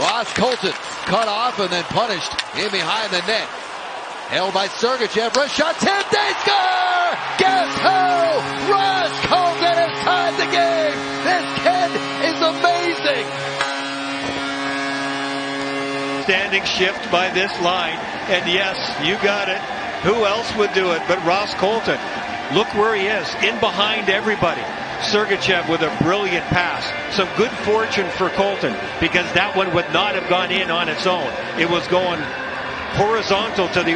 Ross Colton cut off and then punished in behind the net. Held by Sergachev. Shot tipped. They score! Guess who? Ross Colton has tied the game. This kid is amazing. Standing shift by this line. And yes, you got it. Who else would do it but Ross Colton? Look where he is, in behind everybody. Sergachev with a brilliant pass. Some good fortune for Colton because that one would not have gone in on its own. It was going horizontal to the